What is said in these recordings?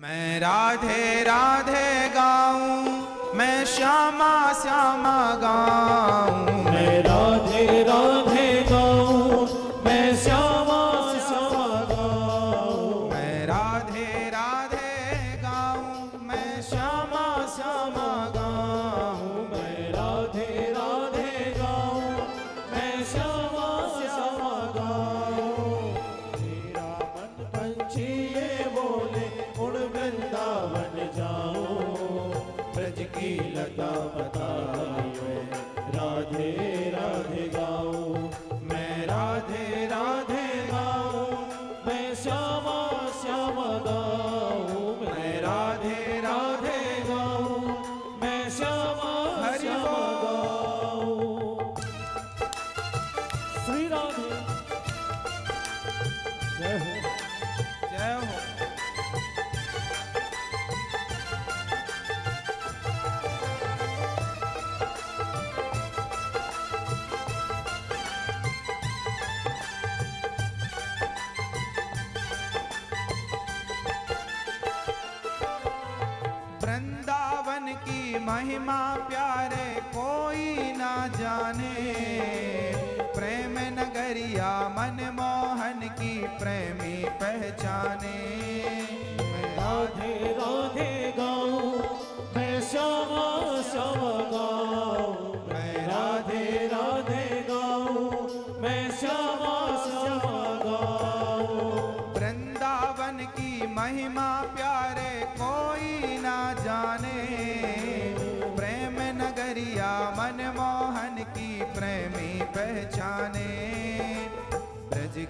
मैं राधे राधे गाऊं मैं श्यामा श्यामा गाऊं। मैं राधे राधे गाऊं मैं श्यामा श्यामा गाऊं। मैं राधे राधे गाऊं मैं श्यामा श्यामा गाऊं। मैं राधे राधे गाऊं मैं श्यामा लता बताए महिमा प्यारे कोई ना जाने। प्रेम नगरिया मन मोहन की प्रेमी पहचाने। मैं राधे राधे गाऊं, मैं श्यामा श्यामा।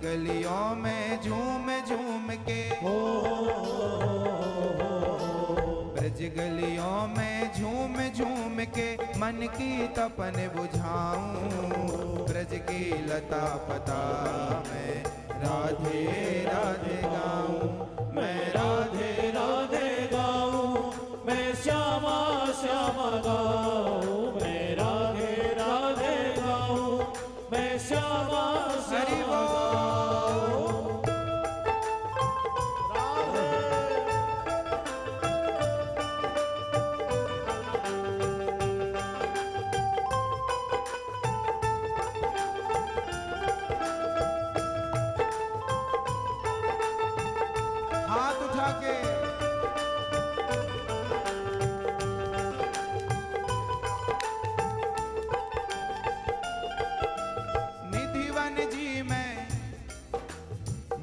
गलियों में झूम झूम के। हो ब्रज गलियों में झूम झूम के। मन की तपन बुझाऊं। ब्रज की लता पता मैं राधे राधे गाऊं। मैं राधे राधे गाऊं। मैं श्यामा श्यामा गाऊं। मैं राधे राधे गाऊं। मैं श्यामा श्यामा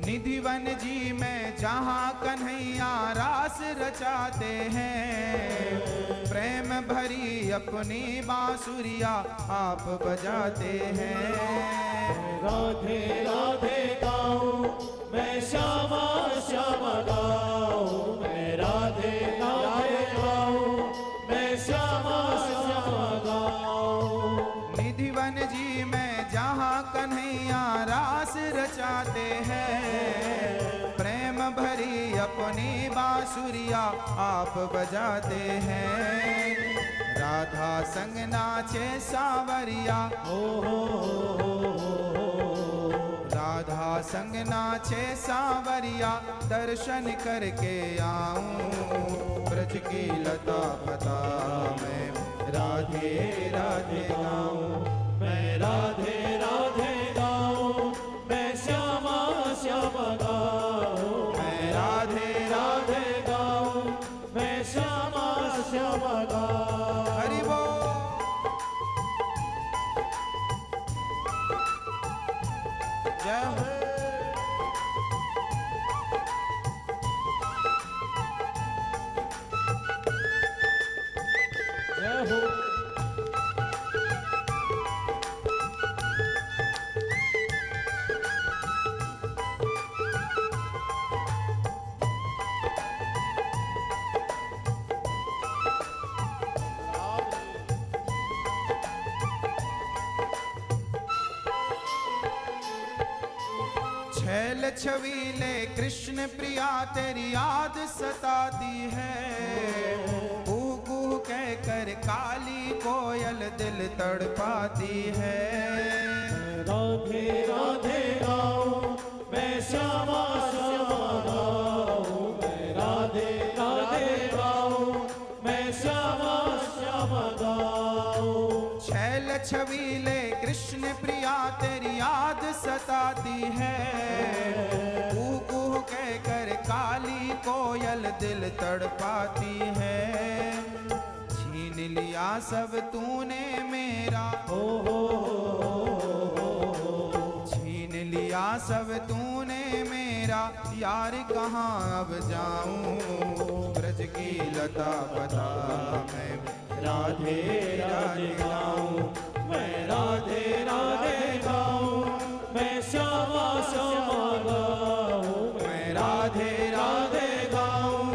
निधिवन जी में जहाँ कन्हैया रास रचाते हैं। प्रेम भरी अपनी बांसुरिया आप बजाते हैं। राधे राधे गाऊं मैं श्यामा श्यामा गाऊं। मैं राधे राधे गाऊं मैं श्यामा श्यामा गाऊं। निधिवन जी में जहाँ कन्हैया रास रचाते हैं। अपनी बांसुरिया आप बजाते हैं। राधा संग नाचे सावरिया हो हो राधा संग नाचे सावरिया, दर्शन करके आऊँ। ब्रज की लता पता मैं, राधे राधे गाऊं। मैं राधे राधे गाऊं। मैं श्यामा श्यामा जब छवीले कृष्ण प्रिया तेरी याद सताती है। कुहू कर काली कोयल दिल तड़पाती है। राधे राधे छबीले कृष्ण प्रिया, तेरी याद सताती है। कह कर काली कोयल दिल तड़पाती है। छीन लिया सब तूने मेरा। हो छीन लिया सब तूने मेरा। यार कहाँ अब जाऊँ? ब्रज की लता बता मैं। राधे राधे गाऊं। मैं राधे राधे गाऊं श्यामा श्यामा गाऊं मैं राधे राधे गाऊं